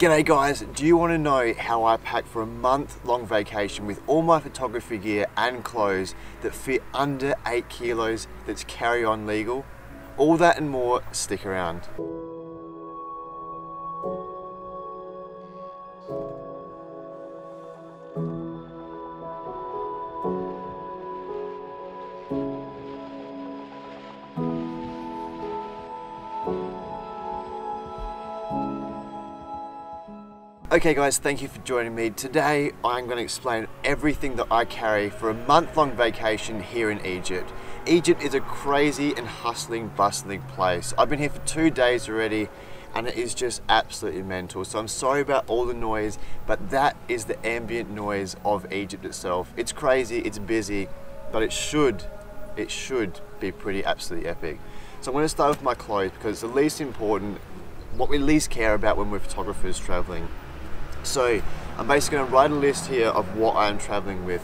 G'day guys, do you want to know how I pack for a month long vacation with all my photography gear and clothes that fit under 8 kilos that's carry on legal? All that and more, stick around. Okay guys, thank you for joining me. Today I'm going to explain everything that I carry for a month-long vacation here in Egypt. Egypt is a crazy and hustling, bustling place. I've been here for two days already and it is just absolutely mental. So I'm sorry about all the noise, but that is the ambient noise of Egypt itself. It's crazy, it's busy, but it should, it should be pretty absolutely epic. So I'm going to start with my clothes because it's the least important, what we least care about when we're photographers traveling. So I'm basically going to write a list here of what I'm traveling with.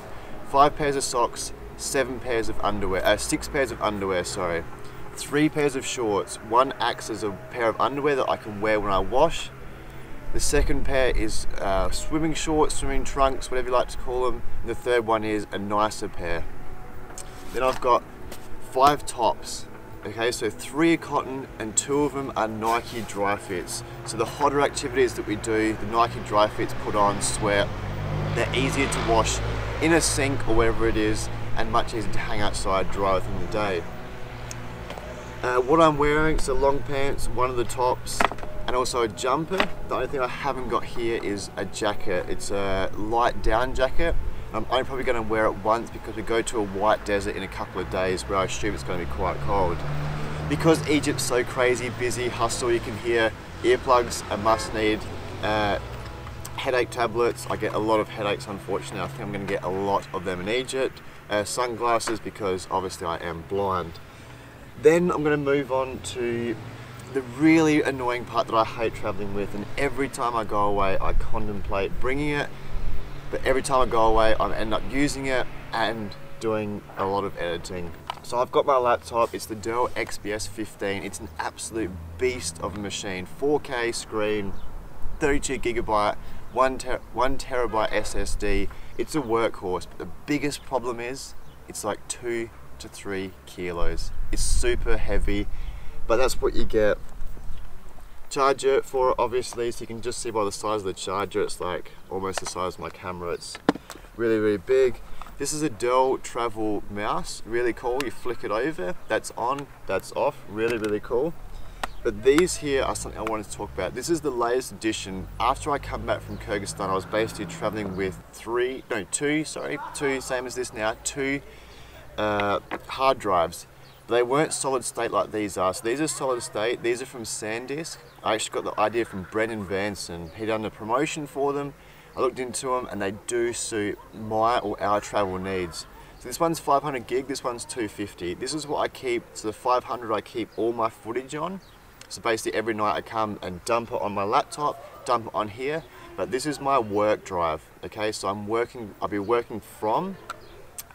Five pairs of socks, seven pairs of underwear, uh, six pairs of underwear, sorry. Three pairs of shorts. One acts as a pair of underwear that I can wear when I wash. The second pair is uh, swimming shorts, swimming trunks, whatever you like to call them. And the third one is a nicer pair. Then I've got five tops. Okay, so three are cotton and two of them are Nike dry fits. So the hotter activities that we do, the Nike dry fits put on, sweat, they're easier to wash in a sink or wherever it is and much easier to hang outside dry within the day. Uh, what I'm wearing, so long pants, one of the tops, and also a jumper. The only thing I haven't got here is a jacket. It's a light down jacket. I'm only probably going to wear it once because we go to a white desert in a couple of days where I assume it's going to be quite cold. Because Egypt's so crazy, busy, hustle, you can hear earplugs a must need. Uh, headache tablets, I get a lot of headaches unfortunately. I think I'm going to get a lot of them in Egypt. Uh, sunglasses because obviously I am blind. Then I'm going to move on to the really annoying part that I hate traveling with and every time I go away I contemplate bringing it but every time I go away I end up using it and doing a lot of editing. So I've got my laptop, it's the Dell XPS 15, it's an absolute beast of a machine, 4K screen, 32 gigabyte, one, ter one terabyte SSD, it's a workhorse, but the biggest problem is it's like two to three kilos. It's super heavy, but that's what you get charger for it obviously so you can just see by the size of the charger it's like almost the size of my camera. It's really really big. This is a Dell travel mouse really cool. You flick it over that's on that's off really really cool. But these here are something I wanted to talk about. This is the latest edition. After I come back from Kyrgyzstan I was basically traveling with three no two sorry two same as this now two uh, hard drives they weren't solid state like these are. So these are solid state. These are from SanDisk. I actually got the idea from Brendan van Son. He done a promotion for them. I looked into them and they do suit my or our travel needs. So this one's 500 gig, this one's 250. This is what I keep, so the 500 I keep all my footage on. So basically every night I come and dump it on my laptop, dump it on here, but this is my work drive, okay? So I'm working, I'll be working from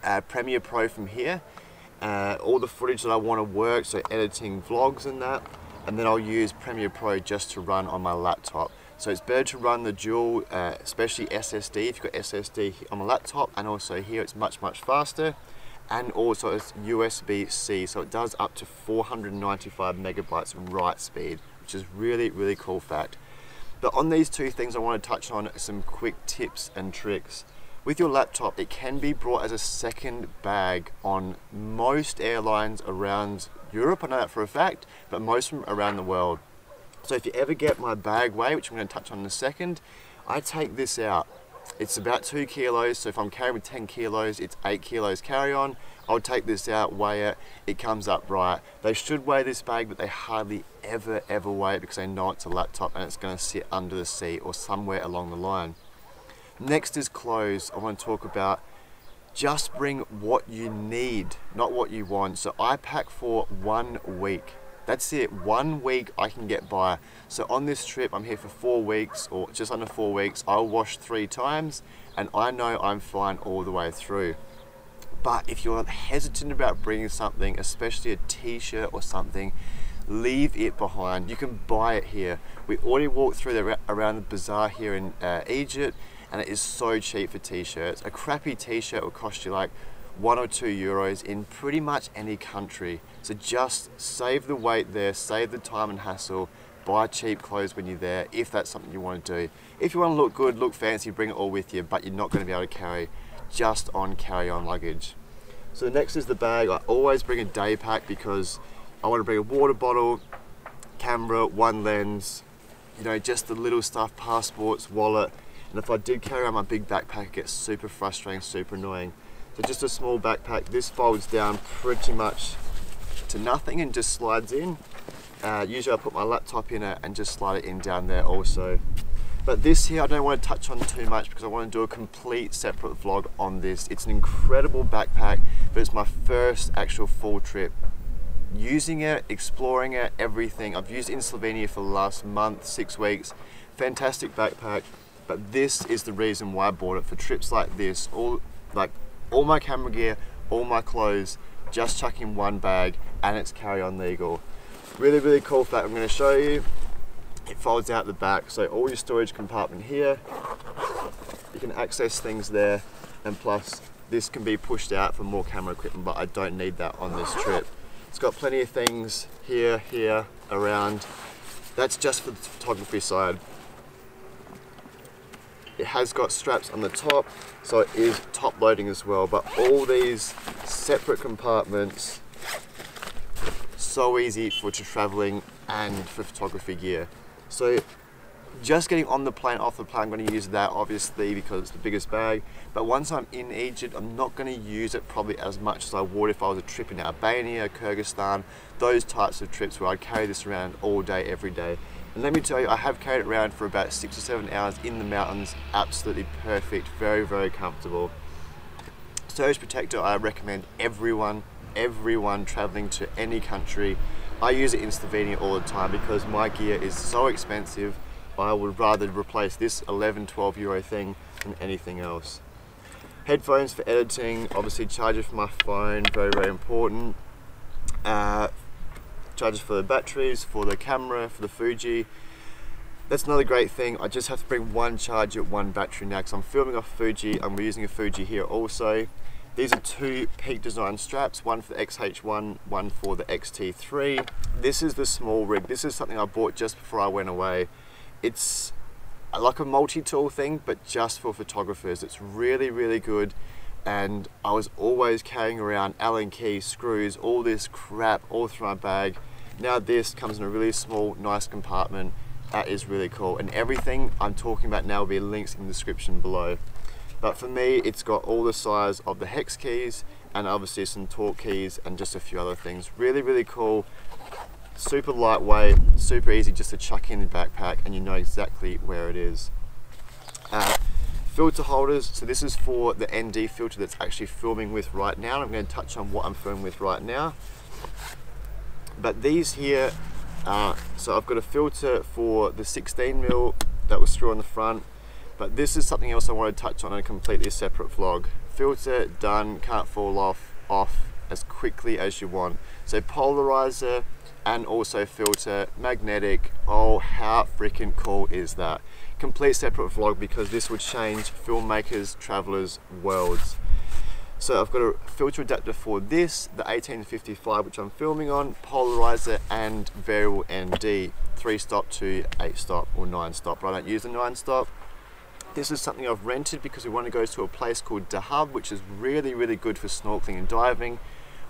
uh, Premiere Pro from here, uh, all the footage that I want to work, so editing vlogs and that, and then I'll use Premiere Pro just to run on my laptop. So it's better to run the dual, uh, especially SSD, if you've got SSD on my laptop, and also here it's much, much faster. And also it's USB-C, so it does up to 495 megabytes write speed, which is really, really cool fact. But on these two things, I want to touch on some quick tips and tricks. With your laptop, it can be brought as a second bag on most airlines around Europe, I know that for a fact, but most them around the world. So if you ever get my bag weight, which I'm going to touch on in a second, I take this out. It's about two kilos, so if I'm carrying with 10 kilos, it's eight kilos carry on. I'll take this out, weigh it, it comes up right. They should weigh this bag, but they hardly ever, ever weigh it because they know it's a laptop and it's gonna sit under the seat or somewhere along the line. Next is clothes. I want to talk about just bring what you need, not what you want. So I pack for one week. That's it, one week I can get by. So on this trip, I'm here for four weeks or just under four weeks. I'll wash three times and I know I'm fine all the way through. But if you're hesitant about bringing something, especially a t-shirt or something, leave it behind. You can buy it here. We already walked through the, around the bazaar here in uh, Egypt and it is so cheap for t-shirts. A crappy t-shirt will cost you like one or two euros in pretty much any country. So just save the weight there, save the time and hassle, buy cheap clothes when you're there if that's something you want to do. If you want to look good, look fancy, bring it all with you, but you're not going to be able to carry just on carry-on luggage. So the next is the bag. I always bring a day pack because I want to bring a water bottle, camera, one lens, you know, just the little stuff, passports, wallet. And if I did carry around my big backpack, it gets super frustrating, super annoying. So just a small backpack. This folds down pretty much to nothing and just slides in. Uh, usually I put my laptop in it and just slide it in down there also. But this here I don't want to touch on too much because I want to do a complete separate vlog on this. It's an incredible backpack, but it's my first actual full trip. Using it, exploring it, everything. I've used it in Slovenia for the last month, six weeks. Fantastic backpack, but this is the reason why I bought it for trips like this. All like all my camera gear, all my clothes, just chuck in one bag and it's carry-on legal. Really, really cool fact I'm going to show you. It folds out the back, so all your storage compartment here, you can access things there, and plus this can be pushed out for more camera equipment, but I don't need that on this trip. It's got plenty of things here, here, around. That's just for the photography side. It has got straps on the top, so it is top loading as well, but all these separate compartments so easy for traveling and for photography gear. So just getting on the plane, off the plane, I'm going to use that obviously because it's the biggest bag. But once I'm in Egypt, I'm not going to use it probably as much as I would if I was a trip in Albania, Kyrgyzstan, those types of trips where I'd carry this around all day, every day. And let me tell you, I have carried it around for about six or seven hours in the mountains. Absolutely perfect, very, very comfortable. Surge Protector, I recommend everyone everyone traveling to any country. I use it in Slovenia all the time because my gear is so expensive. I would rather replace this 11, 12 euro thing than anything else. Headphones for editing, obviously charger for my phone, very, very important. Uh, chargers for the batteries, for the camera, for the Fuji. That's another great thing. I just have to bring one charger, one battery now because I'm filming off Fuji. I'm using a Fuji here also. These are two Peak Design straps, one for the XH1, one for the XT3. This is the SmallRig. This is something I bought just before I went away. It's like a multi-tool thing, but just for photographers. It's really, really good. And I was always carrying around Allen keys, screws, all this crap all through my bag. Now this comes in a really small, nice compartment. That is really cool. And everything I'm talking about now will be links in the description below. But for me, it's got all the size of the hex keys and obviously some torque keys and just a few other things. Really, really cool. Super lightweight, super easy just to chuck in the backpack and you know exactly where it is. Uh, filter holders, so this is for the ND filter that's actually filming with right now. I'm going to touch on what I'm filming with right now. But these here, uh, so I've got a filter for the 16 mil that was screw on the front but this is something else I want to touch on in a completely separate vlog. Filter done, can't fall off, off as quickly as you want. So polarizer and also filter, magnetic, oh how freaking cool is that? Complete separate vlog because this would change filmmakers, travelers, worlds. So I've got a filter adapter for this, the 1855 which I'm filming on, polarizer and variable ND, 3 stop to 8 stop or 9 stop, but I don't use the 9 stop. This is something I've rented because we want to go to a place called Dahab, which is really, really good for snorkeling and diving.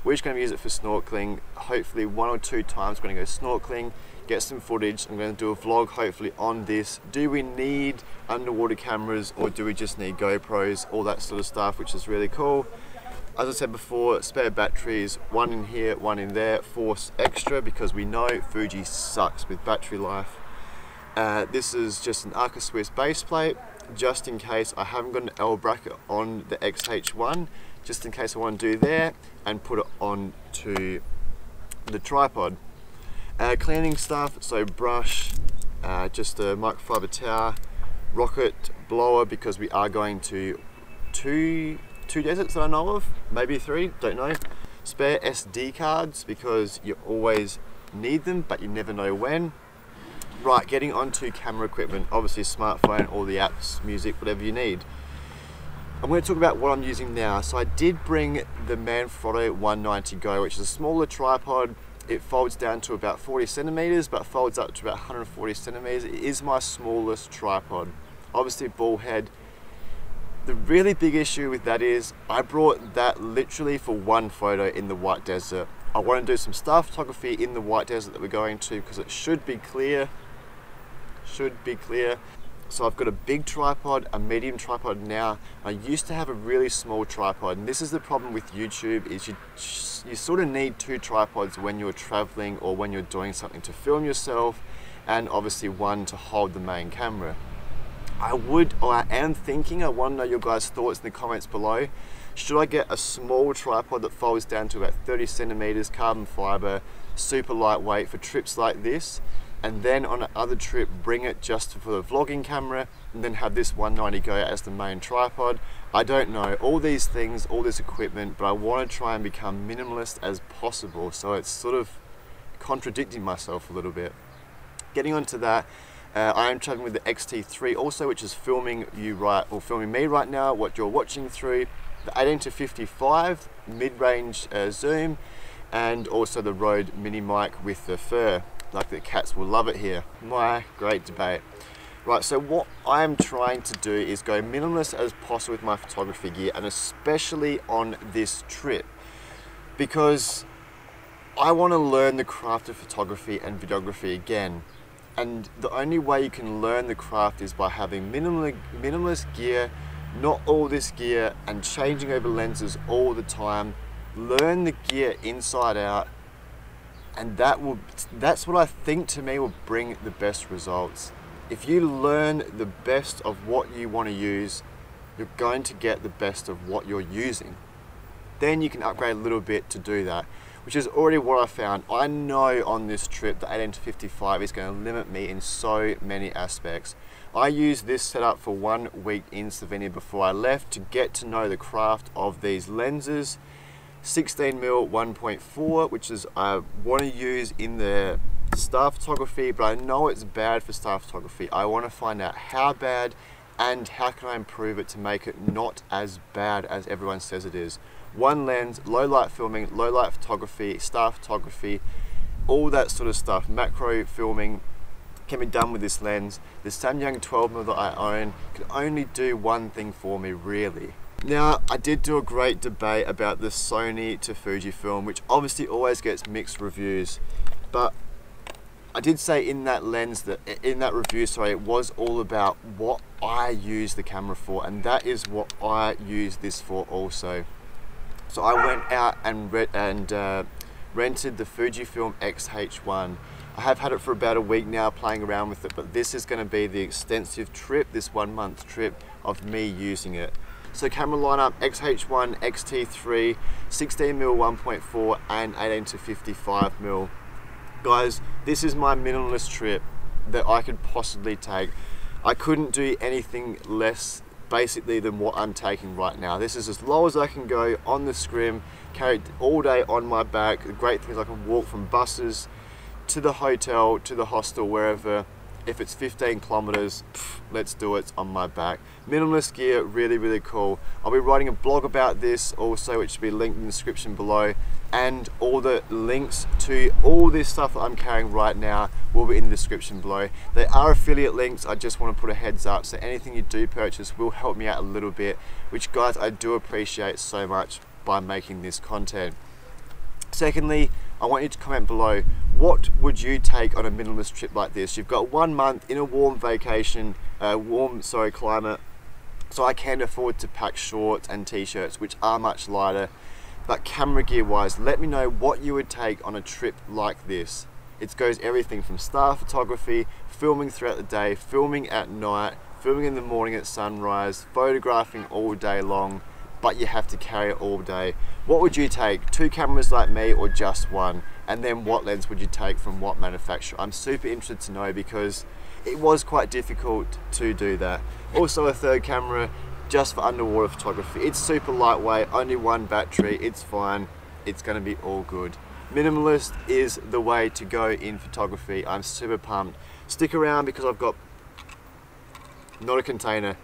We're just going to use it for snorkeling. Hopefully one or two times we're going to go snorkeling, get some footage. I'm going to do a vlog hopefully on this. Do we need underwater cameras or do we just need GoPros? All that sort of stuff, which is really cool. As I said before, spare batteries, one in here, one in there, force extra because we know Fuji sucks with battery life. Uh, this is just an Arca Swiss base plate just in case I haven't got an L bracket on the XH1 just in case I want to do there and put it on to the tripod. Uh, cleaning stuff, so brush, uh, just a microfiber towel, rocket blower because we are going to two, two deserts that I know of, maybe three, don't know. Spare SD cards because you always need them, but you never know when. Right, getting onto camera equipment, obviously smartphone, all the apps, music, whatever you need. I'm going to talk about what I'm using now. So I did bring the Manfrotto 190 Go, which is a smaller tripod. It folds down to about 40 centimeters, but folds up to about 140 centimeters. It is my smallest tripod. Obviously ball head. The really big issue with that is I brought that literally for one photo in the White Desert. I want to do some star photography in the White Desert that we're going to because it should be clear. Should be clear. So I've got a big tripod, a medium tripod now. I used to have a really small tripod and this is the problem with YouTube is you, you sort of need two tripods when you're traveling or when you're doing something to film yourself and obviously one to hold the main camera. I would, or I am thinking, I want to know your guys' thoughts in the comments below. Should I get a small tripod that folds down to about 30 centimeters, carbon fiber, super lightweight for trips like this? And then on another trip bring it just for the vlogging camera and then have this 190 go as the main tripod. I don't know, all these things, all this equipment, but I want to try and become minimalist as possible so it's sort of contradicting myself a little bit. Getting onto that, uh, I am traveling with the X-T3 also, which is filming you right, or filming me right now, what you're watching through. The 18 to 55 mid-range uh, zoom, and also the Rode Mini Mic with the fur like the cats will love it here. My great debate. Right, so what I'm trying to do is go minimalist as possible with my photography gear and especially on this trip because I want to learn the craft of photography and videography again. And the only way you can learn the craft is by having minimal, minimalist gear, not all this gear, and changing over lenses all the time. Learn the gear inside out and that will that's what I think to me will bring the best results. If you learn the best of what you want to use, you're going to get the best of what you're using. Then you can upgrade a little bit to do that, which is already what I found. I know on this trip the 18 to 55 is going to limit me in so many aspects. I used this setup for one week in Slovenia before I left to get to know the craft of these lenses 16 mm 1.4 which is I want to use in the star photography but I know it's bad for star photography. I want to find out how bad and how can I improve it to make it not as bad as everyone says it is. One lens low light filming low light photography star photography all that sort of stuff. Macro filming can be done with this lens. The Samyang 12mm that I own can only do one thing for me really now, I did do a great debate about the Sony to Fujifilm, which obviously always gets mixed reviews, but I did say in that lens that in that review, sorry, it was all about what I use the camera for, and that is what I use this for also. So I went out and re and uh, rented the Fujifilm X-H1. I have had it for about a week now, playing around with it, but this is going to be the extensive trip, this one month trip of me using it. So camera lineup XH1, XT3, 16mm 1.4 and 18 to 55mm. Guys, this is my minimalist trip that I could possibly take. I couldn't do anything less basically than what I'm taking right now. This is as low as I can go on the scrim, carried all day on my back. The great thing is I can walk from buses to the hotel, to the hostel, wherever if it's 15 kilometers, pff, let's do it on my back. Minimalist gear, really, really cool. I'll be writing a blog about this also, which will be linked in the description below. And all the links to all this stuff that I'm carrying right now will be in the description below. They are affiliate links, I just want to put a heads up. So anything you do purchase will help me out a little bit, which guys, I do appreciate so much by making this content. Secondly, I want you to comment below, what would you take on a minimalist trip like this? You've got one month in a warm vacation, uh, warm, sorry, climate, so I can afford to pack shorts and t-shirts, which are much lighter. But camera gear wise, let me know what you would take on a trip like this. It goes everything from star photography, filming throughout the day, filming at night, filming in the morning at sunrise, photographing all day long, but you have to carry it all day. What would you take? Two cameras like me or just one? And then what lens would you take from what manufacturer? I'm super interested to know because it was quite difficult to do that. Also a third camera just for underwater photography. It's super lightweight, only one battery, it's fine, it's gonna be all good. Minimalist is the way to go in photography. I'm super pumped. Stick around because I've got not a container,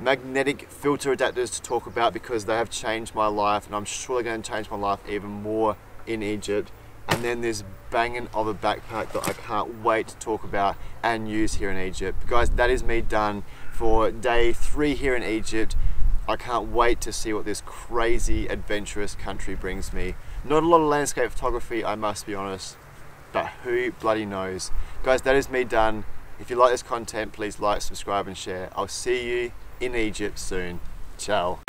magnetic filter adapters to talk about because they have changed my life and I'm sure they're going to change my life even more in Egypt. And then this banging of a backpack that I can't wait to talk about and use here in Egypt. Guys, that is me done for day three here in Egypt. I can't wait to see what this crazy, adventurous country brings me. Not a lot of landscape photography, I must be honest, but who bloody knows. Guys, that is me done. If you like this content, please like, subscribe and share. I'll see you in Egypt soon. Ciao.